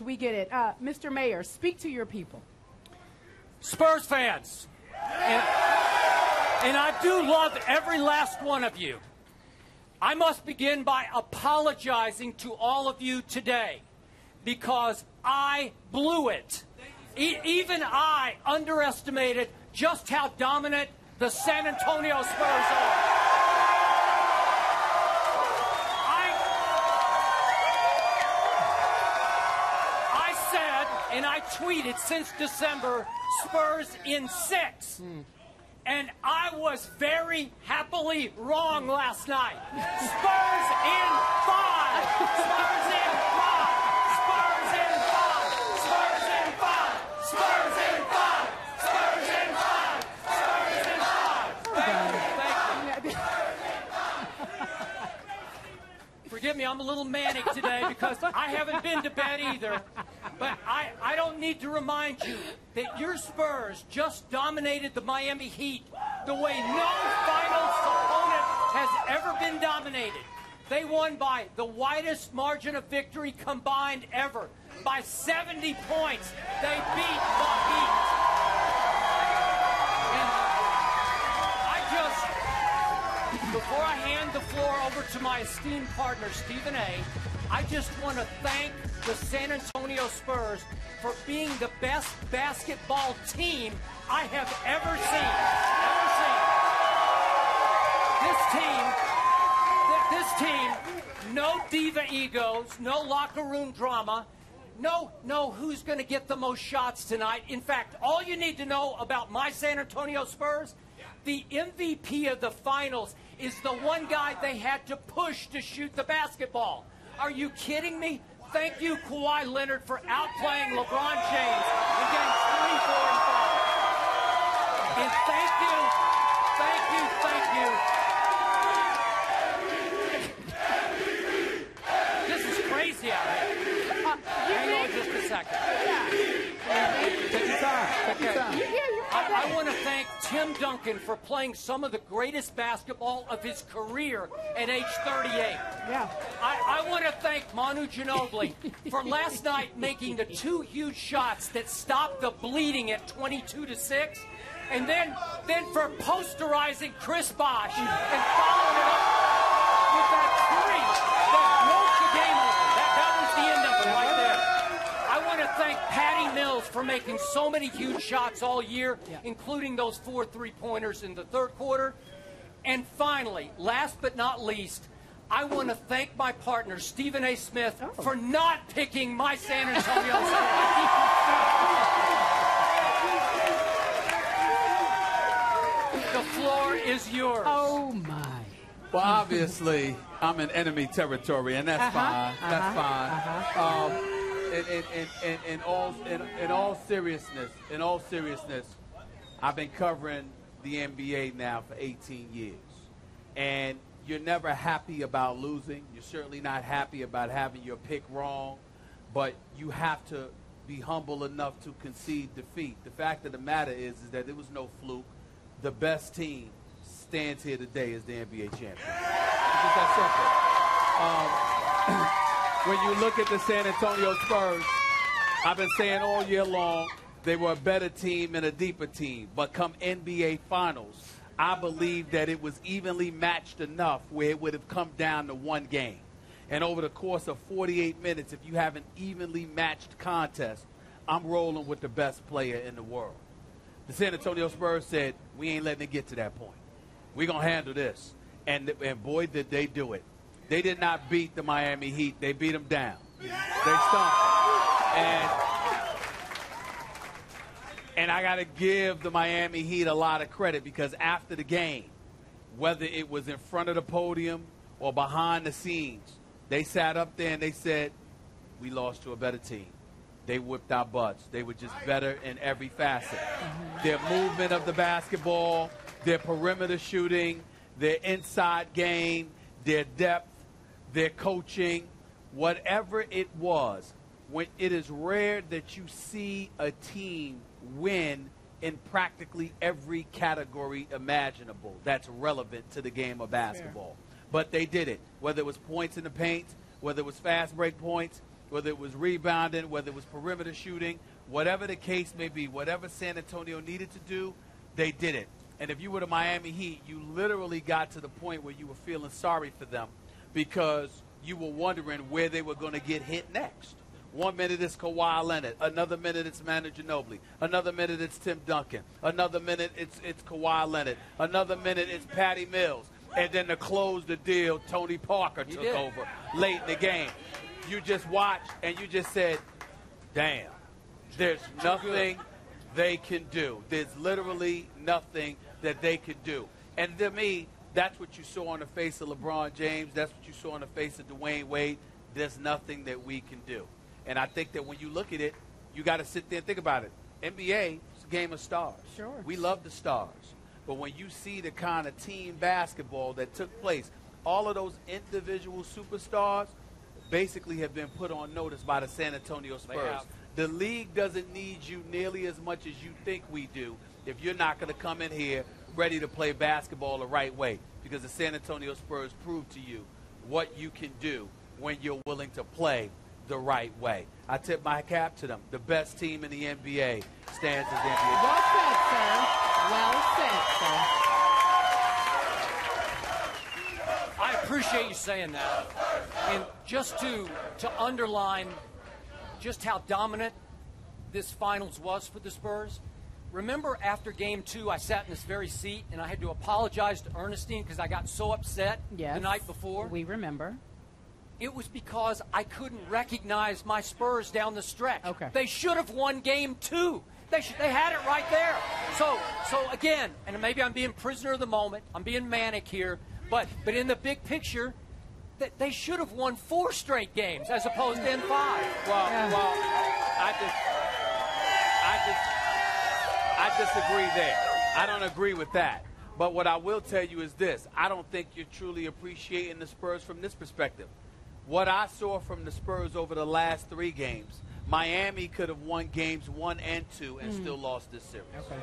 We get it. Uh, Mr. Mayor, speak to your people. Spurs fans, and, and I do love every last one of you. I must begin by apologizing to all of you today because I blew it. E- even I underestimated just how dominant the San Antonio Spurs are. And I tweeted since December, Spurs in six. And I was very happily wrong last night. Spurs in five. Spurs in five. Spurs in five. Spurs in five. Spurs in five. Spurs in five. Spurs in five. Thank you. Thank you. Forgive me, I'm a little manic today because I haven't been to bed either. But I, I don't need to remind you that your Spurs just dominated the Miami Heat the way no finals opponent has ever been dominated. They won by the widest margin of victory combined ever. By 70 points, they beat the Heat. Before I hand the floor over to my esteemed partner, Stephen A., I just want to thank the San Antonio Spurs for being the best basketball team I have ever seen. Ever seen. This team, th- this team, no diva egos, no locker room drama. No, no, who's going to get the most shots tonight? In fact, all you need to know about my San Antonio Spurs, the MVP of the finals is the one guy they had to push to shoot the basketball. Are you kidding me? Thank you, Kawhi Leonard, for outplaying LeBron James in games three, four, and five. And thank you, thank you, thank you. This is crazy out here. Hang on just a second. Take your time. Take your time. I, want to thank Tim Duncan for playing some of the greatest basketball of his career at age 38. Yeah. I, I want to thank Manu Ginobili for last night making the two huge shots that stopped the bleeding at 22 to 6. And then, then for posterizing Chris Bosh and following for making so many huge shots all year, including those four three pointers in the third quarter. And finally, last but not least, I want to thank my partner, Stephen A. Smith, for not picking my San Antonio Spurs. the floor is yours. Oh my. Well, obviously, I'm in enemy territory, and that's Uh-huh, fine. That's fine. Um, in, in, in, in, all in, in all seriousness, in all seriousness, I've been covering the NBA now for 18 years, and you're never happy about losing. You're certainly not happy about having your pick wrong, but you have to be humble enough to concede defeat. The fact of the matter is, is that it was no fluke. The best team stands here today as the NBA champion. It's just that simple. Um, when you look at the San Antonio Spurs, I've been saying all year long they were a better team and a deeper team. But come NBA Finals, I believe that it was evenly matched enough where it would have come down to one game. And over the course of 48 minutes, if you have an evenly matched contest, I'm rolling with the best player in the world. The San Antonio Spurs said, we ain't letting it get to that point. We're going to handle this. And, and boy, did they do it. They did not beat the Miami Heat. They beat them down. They stomped them. And, and I got to give the Miami Heat a lot of credit because after the game, whether it was in front of the podium or behind the scenes, they sat up there and they said, we lost to a better team. They whipped our butts. They were just better in every facet. Their movement of the basketball, their perimeter shooting, their inside game, their depth, their coaching, whatever it was, when it is rare that you see a team win in practically every category imaginable that's relevant to the game of basketball. But they did it, whether it was points in the paint, whether it was fast break points, whether it was rebounding, whether it was perimeter shooting, whatever the case may be, whatever San Antonio needed to do, they did it. And if you were the Miami Heat, you literally got to the point where you were feeling sorry for them because you were wondering where they were going to get hit next. One minute it's Kawhi Leonard, another minute it's Manu Ginobili, another minute it's Tim Duncan, another minute it's it's Kawhi Leonard, another minute it's Patty Mills, and then to close the deal, Tony Parker took over late in the game. You just watched and you just said, "Damn, there's nothing they can do. There's literally nothing that they can do." And to me, that's what you saw on the face of LeBron James. That's what you saw on the face of Dwyane Wade. There's nothing that we can do. And I think that when you look at it, you got to sit there and think about it. NBA is a game of stars. Sure. We love the stars. But when you see the kind of team basketball that took place, all of those individual superstars basically have been put on notice by the San Antonio They Spurs. have. The league doesn't need you nearly as much as you think we do if you're not going to come in here ready to play basketball the right way because the San Antonio Spurs proved to you what you can do when you're willing to play the right way. I tip my cap to them. The best team in the NBA stands as the NBA. Well said, sir. Well said, sir. I appreciate you saying that. And just to to underline just how dominant this finals was for the Spurs. Remember after game two, I sat in this very seat and I had to apologize to Ernestine because I got so upset Yes. the night before. We remember. It was because I couldn't recognize my Spurs down the stretch. Okay. They should have won game two. They should, they had it right there. So so again, and maybe I'm being prisoner of the moment. I'm being manic here, but but in the big picture, that they should have won four straight games as opposed to in five. Well, Yeah. well, I just, I just, I disagree there. I don't agree with that. But what I will tell you is this: I don't think you're truly appreciating the Spurs from this perspective. What I saw from the Spurs over the last three games, Miami could have won games one and two and hmm. still lost this series. Okay.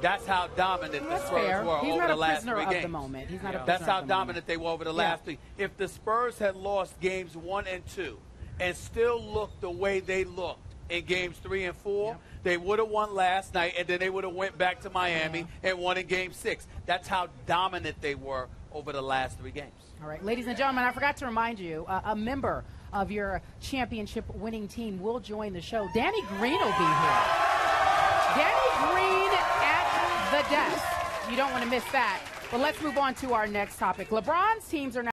That's how dominant the Spurs fair. were He's over not the a last prisoner three of games. the moment. He's not a That's how the moment. dominant they were over the Yeah. last three. If the Spurs had lost games one and two and still looked the way they looked in games three and four, Yeah. They would have won last night, and then they would have went back to Miami and won in game six. That's how dominant they were over the last three games. All right, ladies and gentlemen, I forgot to remind you, uh, a member of your championship winning team will join the show. Danny Green will be here. Danny Green at the desk. You don't want to miss that. But let's move on to our next topic. LeBron's teams are now.